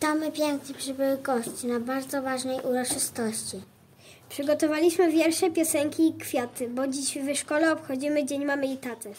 Witamy pięknie przybyłych gości na bardzo ważnej uroczystości. Przygotowaliśmy wiersze, piosenki i kwiaty, bo dziś w szkole obchodzimy Dzień Mamy i Taty.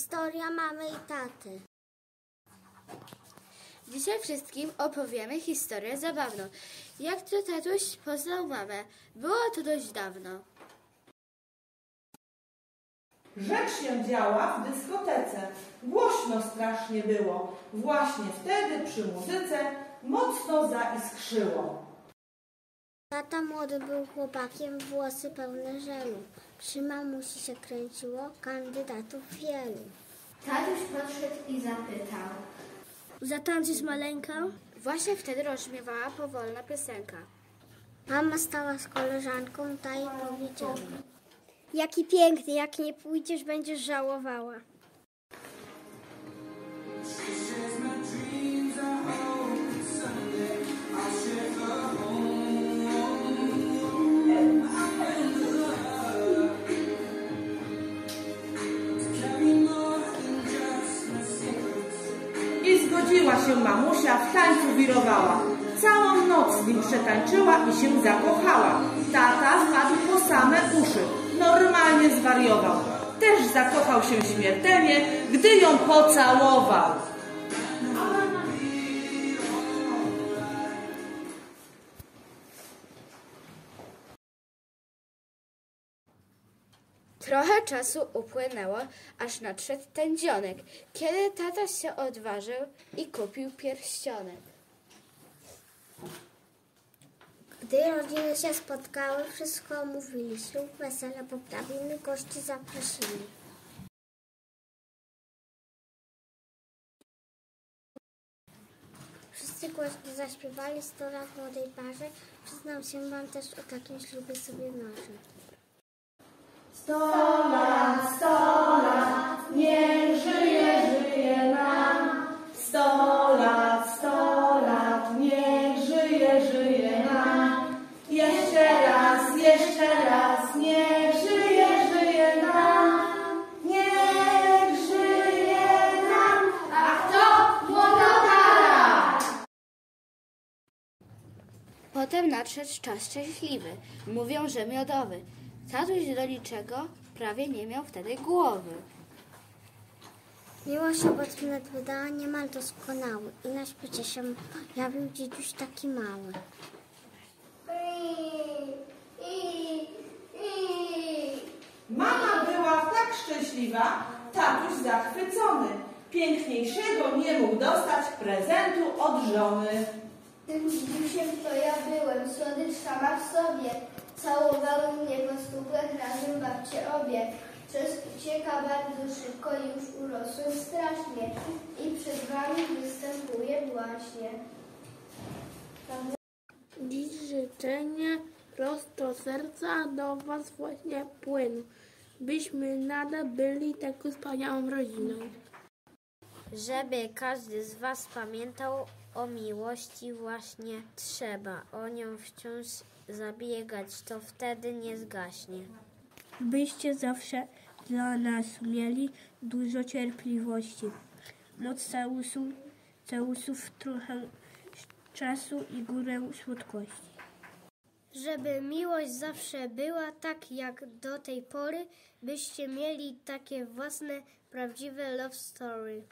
Historia mamy i taty. Dzisiaj wszystkim opowiemy historię zabawną. Jak to tatuś poznał mamę? Było to dość dawno. Rzecz się działa w dyskotece. Głośno strasznie było. Właśnie wtedy przy muzyce mocno zaiskrzyło. Tata młody był chłopakiem, włosy pełne żelu. Przy mamusi się kręciło kandydatów wielu. Tatuś podszedł i zapytał. Zatańczysz maleńka? Właśnie wtedy rozśmiewała powolna piosenka. Mama stała z koleżanką, ta jej powiedziała. Jaki piękny, jak nie pójdziesz, będziesz żałowała. Się mamusia, w tańcu wirowała. Całą noc z nim przetańczyła i się zakochała. Tata wpadł po same uszy, normalnie zwariował. Też zakochał się śmiertelnie, gdy ją pocałował. Czasu upłynęło, aż nadszedł ten dzionek, kiedy tata się odważył i kupił pierścionek. Gdy rodziny się spotkały, wszystko omówili. Ślub, wesele poprawili, gości zaprosili. Wszyscy głośno zaśpiewali 100 lat młodej parze. Przyznam się wam też o takim ślubie sobie marzę. Potem nadszedł czas szczęśliwy. Mówią, że miodowy. Tatuś do niczego prawie nie miał wtedy głowy. Miłość obecnie wydała niemal doskonały i na świecie się jawił dziedziuś taki mały. Mama była tak szczęśliwa, tatuś zachwycony. Piękniejszego nie mógł dostać prezentu od żony. Tym to ja byłem, słodycz sama w sobie. Całowały mnie po stópkach razem babcie obie. Przez ucieka bardzo szybko, już urosłem strasznie i przed wami występuję właśnie. Dziś życzenie prosto serca do Was właśnie płyną, byśmy nadal byli taką wspaniałą rodziną. Żeby każdy z Was pamiętał o miłości właśnie trzeba o nią wciąż zabiegać, to wtedy nie zgaśnie. Byście zawsze dla nas mieli dużo cierpliwości. Moc całusów, całusów trochę czasu i górę słodkości. Żeby miłość zawsze była tak jak do tej pory, byście mieli takie własne, prawdziwe love story.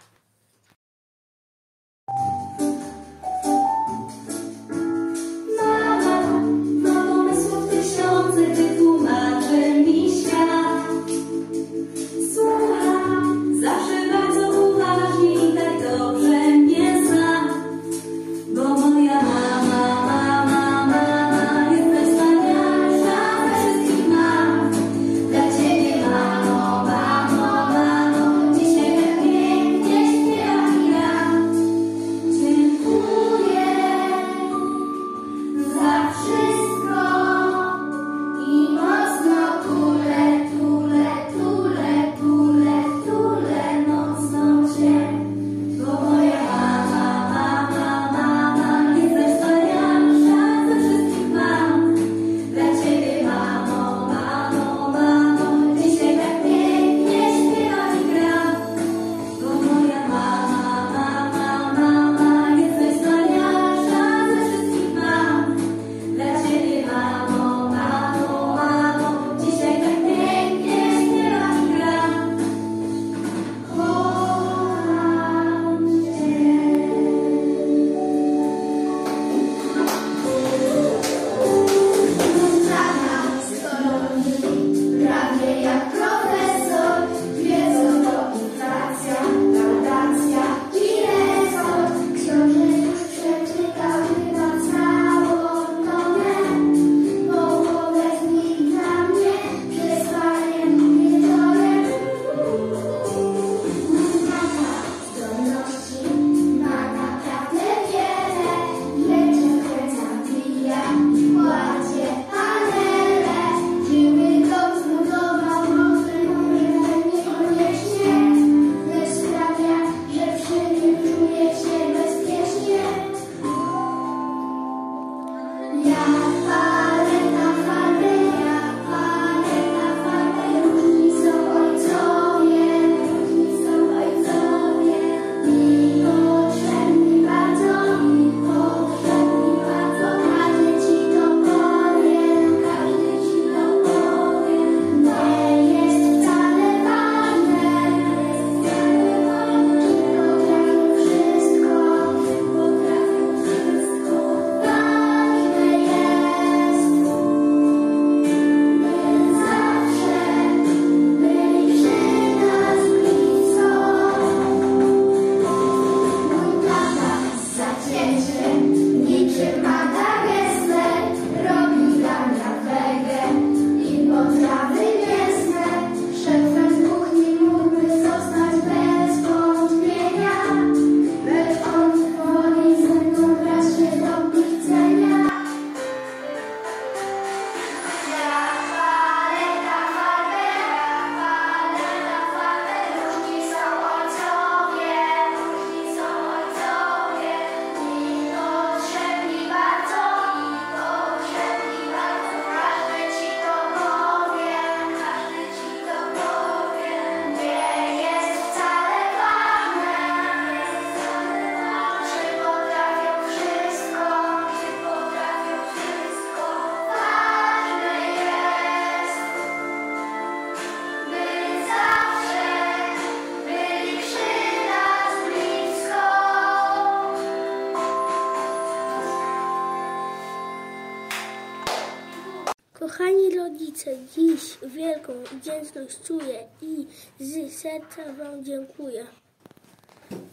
Wdzięczność czuję i z serca Wam dziękuję.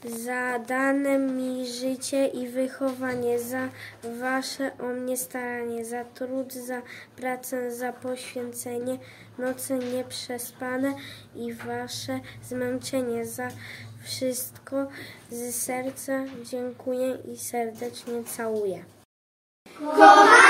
Za dane mi życie i wychowanie, za wasze o mnie staranie, za trud, za pracę, za poświęcenie, noce nieprzespane i wasze zmęczenie, za wszystko z serca dziękuję i serdecznie całuję. Kocham